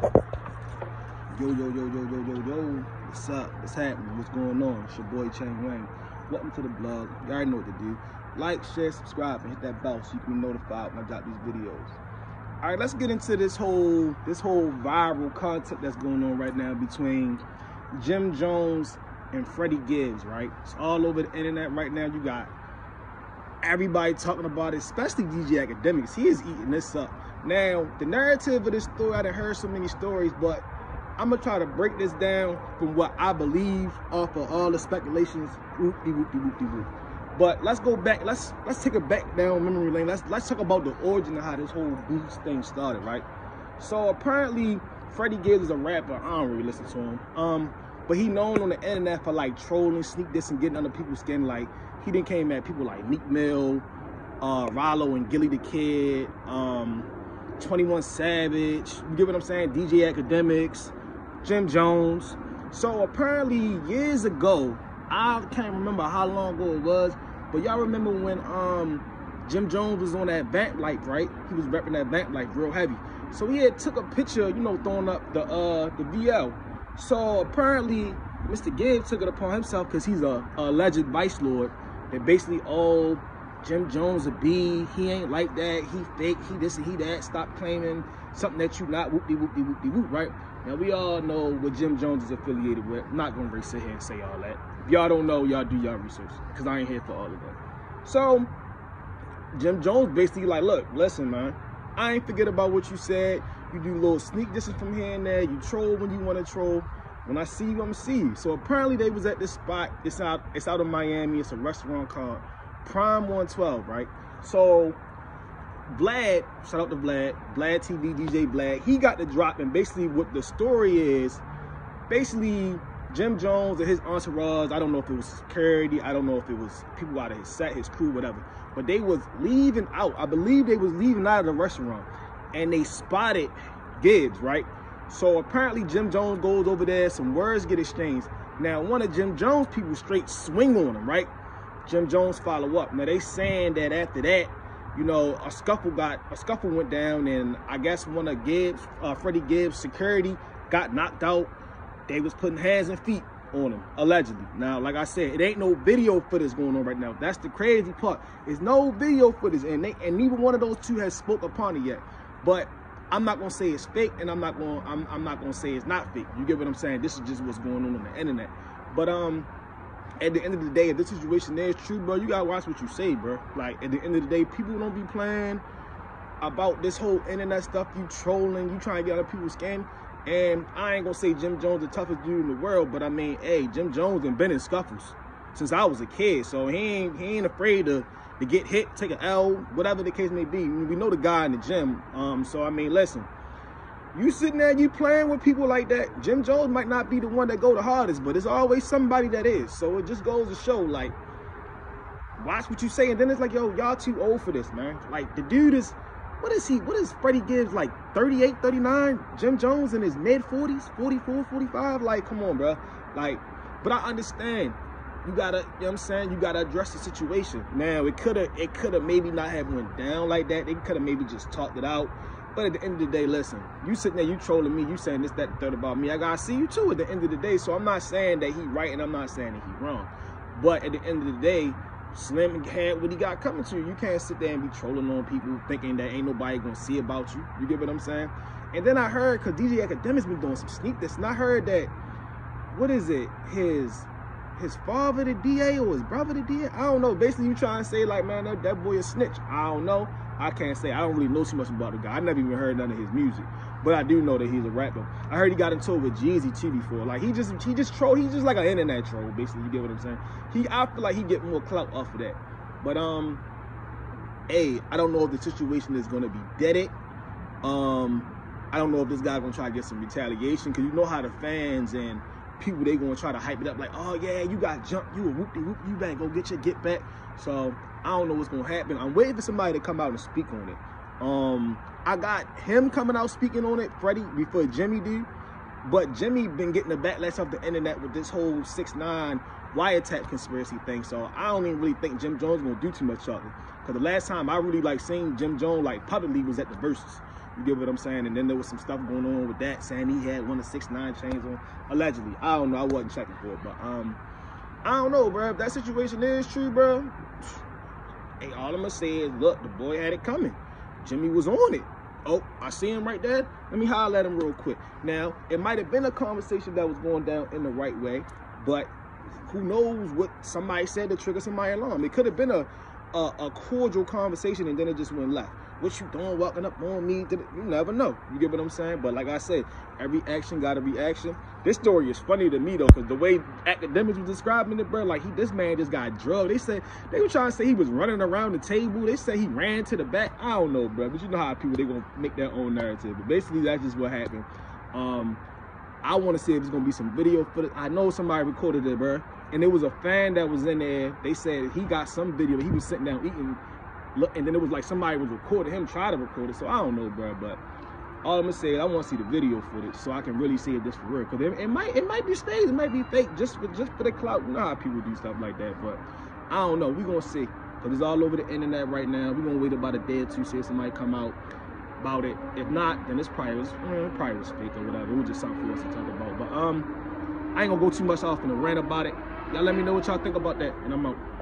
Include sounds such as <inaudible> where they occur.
Yo, yo, yo, yo, yo, yo, yo. What's up? What's happening? What's going on? It's your boy ChainWayne. Welcome to the blog. You already know what to do. Like, share, subscribe, and hit that bell so you can be notified when I drop these videos. All right, let's get into this whole this whole viral content that's going on right now between Jim Jones and Freddie Gibbs, right? It's all over the internet right now. You got everybody talking about it, especially DJ Akademiks. He is eating this up. Now, the narrative of this story, I have heard so many stories, but I'm gonna try to break this down from what I believe off of all the speculations. Whoopty whoopty whoopty whoop. But let's go back. Let's let's take it back down memory lane. Let's let's talk about the origin of how this whole beast thing started, right? So apparently, Freddie Gibbs is a rapper. I don't really listen to him. Um, but he known on the internet for like trolling, sneak this, and getting under people's skin. Like he then came at people like Meek Mill, uh, Wallo and Gillie the Kid, um, 21 Savage. You get what I'm saying? DJ Akademiks, Jim Jones. So apparently years ago, I can't remember how long ago it was, but y'all remember when um Jim Jones was on that Vamp Life, right? He was repping that Vamp Life real heavy. So he had took a picture, you know, throwing up the uh the VL. So apparently Mr. Gibbs took it upon himself because he's a, a alleged vice lord that basically oh Jim Jones a B, he ain't like that, he fake, he this and he that, stop claiming something that you not whoop de whoop de whoop de whoop, right? Now we all know what Jim Jones is affiliated with. I'm not gonna sit here and say all that. If y'all don't know, y'all do y'all research. Cause I ain't here for all of that. So Jim Jones basically like, look, listen, man, I ain't forget about what you said. You do little sneak distance from here and there. You troll when you want to troll. When I see you, I'm see you. So apparently they was at this spot. It's out. It's out of Miami. It's a restaurant called Prime 112, right? So Vlad, shout out to Vlad, Vlad TV, DJ Vlad, he got the drop. And basically what the story is, basically Jim Jones and his entourage, I don't know if it was security, I don't know if it was people out of his set, his crew, whatever. But they was leaving out. I believe they was leaving out of the restaurant. And they spotted Gibbs, right? So apparently Jim Jones goes over there, some words get exchanged. Now one of Jim Jones people straight swing on him, right? Jim Jones follow up. Now they saying that after that, you know, a scuffle got a scuffle went down, and I guess one of Gibbs, uh, Freddie Gibbs' security got knocked out. They was putting hands and feet on him, allegedly. Now, like I said, it ain't no video footage going on right now. That's the crazy part. There's no video footage, and they and neither one of those two has spoke upon it yet. But I'm not gonna say it's fake, and I'm not gonna I'm, I'm not gonna say it's not fake. You get what I'm saying? This is just what's going on on the internet. But um, at the end of the day, if this situation there is true, bro, you gotta watch what you say, bro. Like at the end of the day, people don't be playing about this whole internet stuff. You trolling, you trying to get other people's skin. And I ain't gonna say Jim Jones the toughest dude in the world, but I mean, hey, Jim Jones and been in scuffles since I was a kid, so he ain't he ain't afraid to to get hit, take an L, whatever the case may be. We know the guy in the gym. Um, so I mean, listen, you sitting there, you playing with people like that. Jim Jones might not be the one that go the hardest, but it's always somebody that is. So it just goes to show, like, watch what you say, and then it's like, yo, y'all too old for this, man. Like the dude is, what is he? What is Freddie Gibbs like? 38, 39. Jim Jones in his mid 40s, 44, 45. Like, come on, bro. Like, but I understand you gotta, you know what I'm saying? You gotta address the situation. Now, it could have, it could have maybe not have went down like that. They could have maybe just talked it out. But at the end of the day, listen, you sitting there, you trolling me, you saying this, that, third about me. I gotta see you too at the end of the day. So I'm not saying that he right and I'm not saying that he wrong. But at the end of the day, Slim had what he got coming to you. You can't sit there and be trolling on people thinking that ain't nobody gonna see about you. You get what I'm saying? And then I heard, cause DJ Akademiks been doing some sneak this, and I heard that, what is it, his his father the DA or his brother the DA? I don't know. Basically, you trying to say like, man, that, that boy a snitch. I don't know. I can't say. I don't really know too much about the guy. I never even heard none of his music, but I do know that he's a rapper. I heard he got into it with Jeezy too before. Like he just he just troll. He's just like an internet troll, basically. You get what I'm saying? He I feel like he get more clout off of that. But um, hey, I don't know if the situation is gonna be deaded. Um, I don't know if this guy gonna try to get some retaliation because you know how the fans and people they gonna try to hype it up like, oh yeah, you got jumped, you a whoop de whoop, you better go get your get back. So I don't know what's gonna happen. I'm waiting for somebody to come out and speak on it. Um, I got him coming out speaking on it, Freddie, before Jimmy did. But Jimmy been getting the backlash off the internet with this whole six nine wiretap conspiracy thing. So I don't even really think Jim Jones gonna do too much of it. Cause the last time I really like seen Jim Jones like publicly was at the Verzuz. You get what I'm saying? And then there was some stuff going on with that, saying he had one of six nine chains on, allegedly. I don't know. I wasn't checking for it, but um, I don't know, bro. If that situation is true, bro, <sniffs> hey, all I'm gonna say is, look, the boy had it coming. Jimmy was on it. Oh, I see him right there. Let me holler at him real quick. Now, it might have been a conversation that was going down in the right way, but who knows what somebody said to trigger somebody alarm. It could have been a, a, a cordial conversation and then it just went left. What you doing walking up on me? You never know. You get what I'm saying? But like I said, every action got a reaction. This story is funny to me though, because the way Akademiks was describing it, bro, like he this man just got drugged. They said they were trying to say he was running around the table. They say he ran to the back. I don't know, bro. But you know how people they gonna make their own narrative. But basically that's just what happened. Um I want to see if there's gonna be some video footage. I know somebody recorded it, bro. And it was a fan that was in there. They said he got some video. He was sitting down eating look, and then it was like somebody was recording him, try to record it. So I don't know, bro. But all I'm gonna say is I want to see the video footage so I can really see if this for real. Cause it, it, might it might be staged, it might be fake, just for just for the clout. How people do stuff like that. But I don't know. We gonna see. Cause it's all over the internet right now. We gonna wait about a day or two, see if somebody come out about it. If not, then it's eh, probably fake or whatever. It was just something for us to talk about. But um, I ain't gonna go too much off in a rant about it. Y'all let me know what y'all think about that, and I'm out.